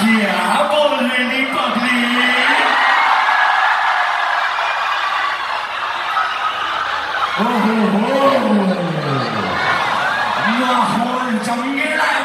Yeah, ball lady, buddy. Oh, oh, oh. Mahor Jangela.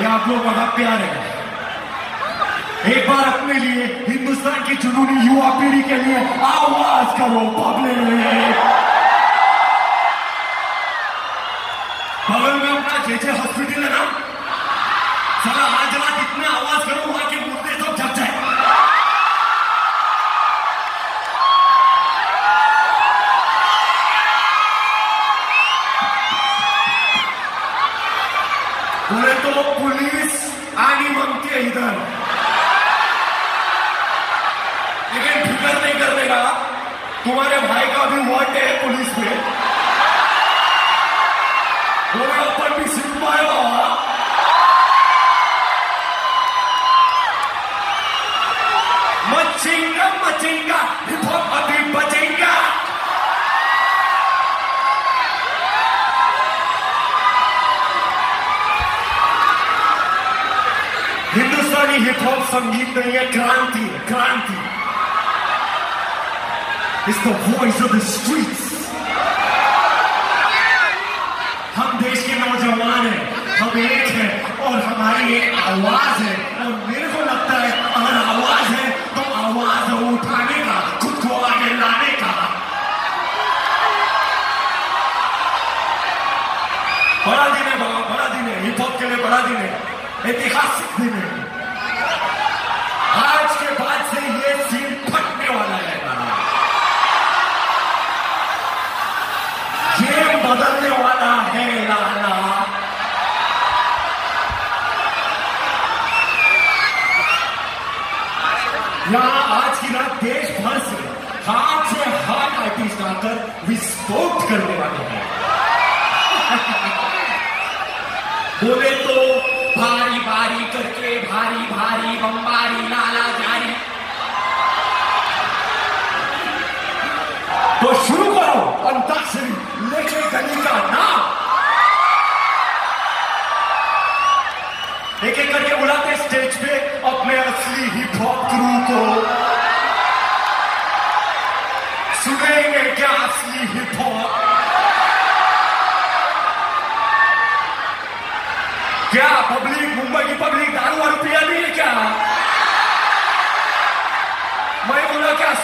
یہ آپ لوگ بڑا پیار ہے ایک بار اپنے لیے ہندوستان کی جنونی یوا پیڑھی کے لیے آواز کرو پبلک تو پولیس آئی منتی ہے ادھر لیکن فکر نہیں کرنے گا تمہارے بھائی کا بھی موٹے پولیس پہ ಕ್ರಾಂತಿ ಹಿಪ್ ಹಾಪ್ ಸಂಗೀತ ಕ್ರಾಂತಿ ಕ್ರಾಂತಿ It's the voice of the streets. ہم دیش کے نوجوان ہیں، ہم ایک ہیں اور ہماری ایک آواز ہے۔ اور میرے کو لگتا ہے، اگر آواز ہے تو آواز اٹھانے کا، خود کو آگے لانے کا۔ بڑا دن ہے بڑا دن ہے۔ ہپ ہاپ کے لیے بڑا دن ہے۔ ایتہاسک دن ہے۔ یہاں آج کی رات دیش بھر سے ہاتھ سے ہاتھ آرٹسٹ آ ڈال کر وسفوٹ کرنے والے ہیں ragazzi a hip hop. Que há público, Mumbai de público, dar um arrepio a mim. Mas eu não quero